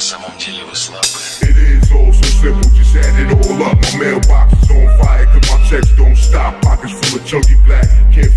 на самом деле вы слабые. It is all so simple, just add it all up. My mailbox is on fire, cause my checks don't stop. Pockets full of chunky black. Can't